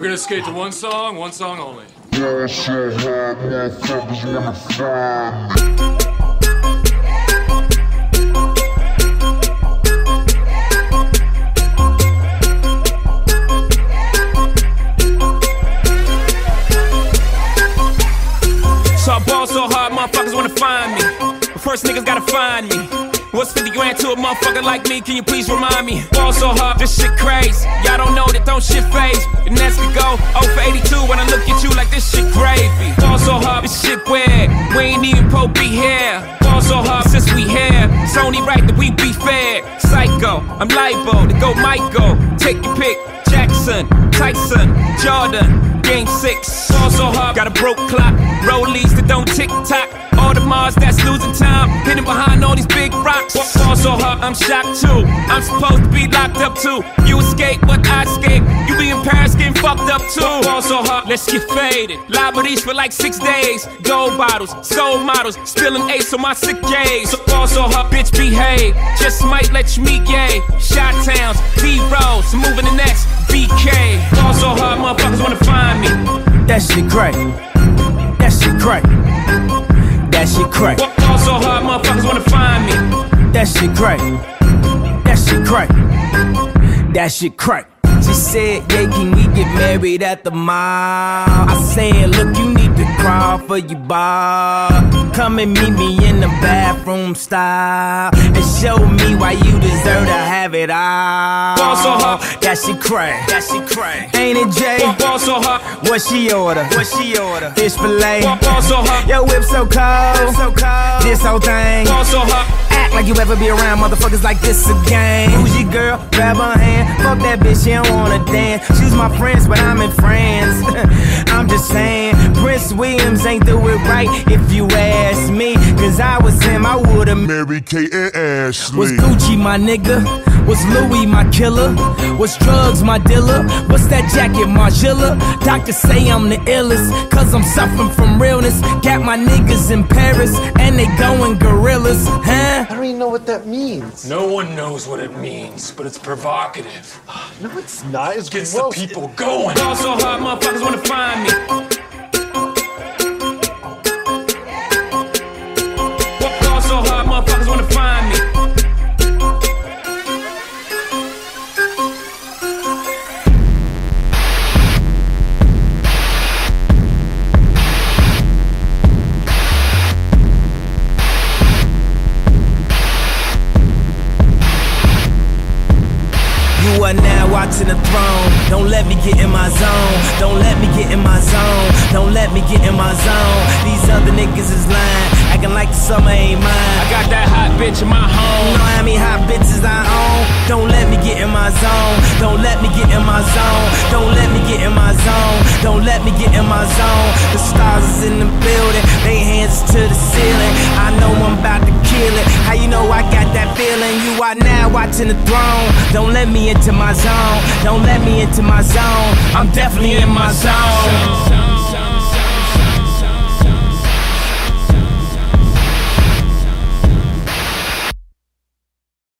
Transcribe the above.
We're gonna skate to one song, one song only. Yeah, so hard, motherfuckers wanna find me. So I ball so hard, motherfuckers wanna find me. But first niggas gotta find me. What's 50 grand to a motherfucker like me? Can you please remind me? Ball so hard, this shit crazy. Y'all don't know that don't shit phase. And that's to go 0 for 82 when I look at you like this shit gravy. Ball so hard, this shit weird. We ain't even po be here. Ball so hard since we here. It's only right that we be fair. Psycho, I'm libo to go Michael. Take your pick. Jackson, Tyson, Jordan, Game 6. Ball so hard, got a broke clock. Rollies that don't tick tock. Audemars that's losing time. Hidden behind all these big rocks. Ball so hard, I'm shocked too. I'm supposed to be locked up too. You escape, but I escape. You be in Paris getting fucked up too. Ball so hard, let's get faded. Le Meurice for like six days. Gold bottles, soul models. Spilling ace on my sick days. So ball so hard, bitch, behave. Just might let you meet gay. Shot towns, D-Rose, moving the next. BK. Ball so hard, motherfuckers wanna find me. That shit crack. That shit crack. That shit crack. So hard, motherfuckers wanna find me. That shit crack. That shit crack. That shit crack. She said, Yeah, can we get married at the mall? I said, Look, you need to crawl for your bar. Come and meet me in the bathroom style and show me why you deserve to have it all. Ball so hot. That shit crack. That shit crack. Ain't it, Jay? Ball so hot. What she order? What she order? Fish fillet. Ball so hot. Yo, whip so cold. So cold. This whole thing. Ball so hard. Like you ever be around motherfuckers like this again. Who's your girl? Grab her hand. Fuck that bitch, she don't wanna dance. She's my friends, but I'm in France. I'm just saying, Prince Williams ain't do it right if you ask me. Cause I was him, I would've Mary Kate and Ashley. was Gucci my nigga? Was Louis my killer? Was drugs my dealer? What's that jacket, Margiela? Doctors say I'm the illest, cause I'm suffering from realness. Got my niggas in Paris, and they going gorillas, huh? I don't even know what that means. No one knows what it means, but it's provocative. No, it's not. It's Gets the gross. people going. Ball so hard, motherfuckers wanna find me. Watching the throne. Don't let me get in my zone. Don't let me get in my zone. Don't let me get in my zone. These other niggas is lying, acting like the summer ain't mine. I got that hot bitch in my You home. know how many hot bitches I own? Don't let me get in my zone. Don't let me get in my zone. Don't let me get in my zone. Don't let me get in my zone. The stars is in the building. They hands to the ceiling. I know I'm about to. How you know I got that feeling? You are now watching the throne. Don't let me into my zone. Don't let me into my zone. I'm definitely in my zone.